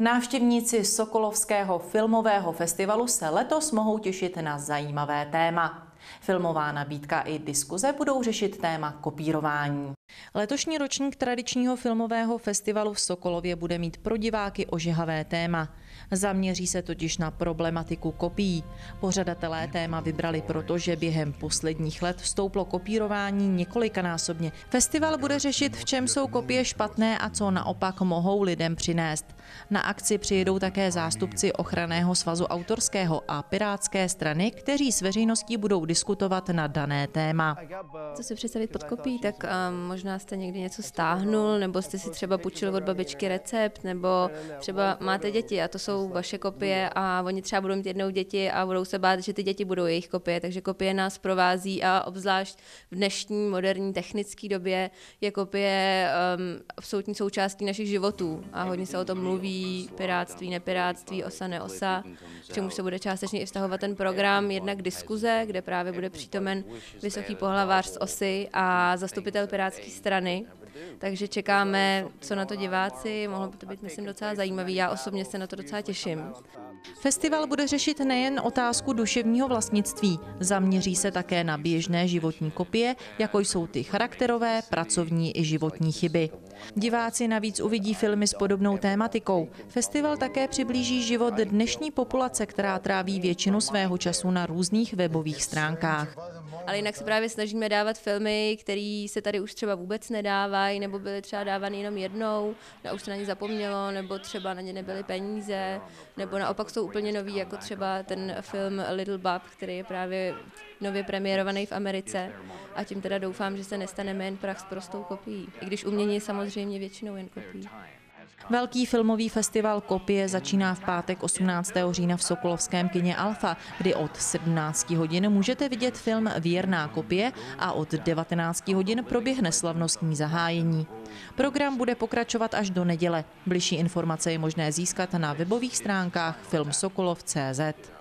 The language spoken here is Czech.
Návštěvníci Sokolovského filmového festivalu se letos mohou těšit na zajímavé téma. Filmová nabídka i diskuze budou řešit téma kopírování. Letošní ročník tradičního filmového festivalu v Sokolově bude mít pro diváky ožehavé téma. Zaměří se totiž na problematiku kopií. Pořadatelé téma vybrali proto, že během posledních let stouplo kopírování několikanásobně. Festival bude řešit, v čem jsou kopie špatné a co naopak mohou lidem přinést. Na akci přijedou také zástupci ochranného svazu autorského a pirátské strany, kteří s veřejností budou diskutovat na dané téma. Co si představit pod kopí, tak um, možná jste někdy něco stáhnul, nebo jste si třeba půjčil od babičky recept, nebo třeba máte děti a to jsou vaše kopie a oni třeba budou mít jednou děti a budou se bát, že ty děti budou jejich kopie, takže kopie nás provází a obzvlášť v dnešní moderní technické době je kopie um, absolutní součástí našich životů a hodně se o tom mluví, piráctví, nepiráctví, osa, neosa, k čemu se bude částečně i vztahovat ten program, jednak diskuze, kde právě bude přítomen vysoký pohlavář z osy a zastupitel pirátské strany, takže čekáme, co na to diváci, mohlo by to být, myslím, docela zajímavý. Já osobně se na to docela těším. Festival bude řešit nejen otázku duševního vlastnictví, zaměří se také na běžné životní kopie, jako jsou ty charakterové, pracovní i životní chyby. Diváci navíc uvidí filmy s podobnou tématikou. Festival také přiblíží život dnešní populace, která tráví většinu svého času na různých webových stránkách. Ale jinak se právě snažíme dávat filmy, které se tady už třeba vůbec nedávají, nebo byly třeba dávány jenom jednou, a už se na ně zapomnělo, nebo třeba na ně nebyly peníze, nebo naopak jsou úplně nový, jako třeba ten film Little Bob, který je právě nově premiérovaný v Americe. A tím teda doufám, že se nestaneme jen prach s prostou kopií. I když umění je samozřejmě většinou jen kopií. Velký filmový festival Kopie začíná v pátek 18. října v Sokolovském kině Alfa, kdy od 17 hodin můžete vidět film Věrná kopie a od 19 hodin proběhne slavnostní zahájení. Program bude pokračovat až do neděle. Bližší informace je možné získat na webových stránkách filmsokolov.cz.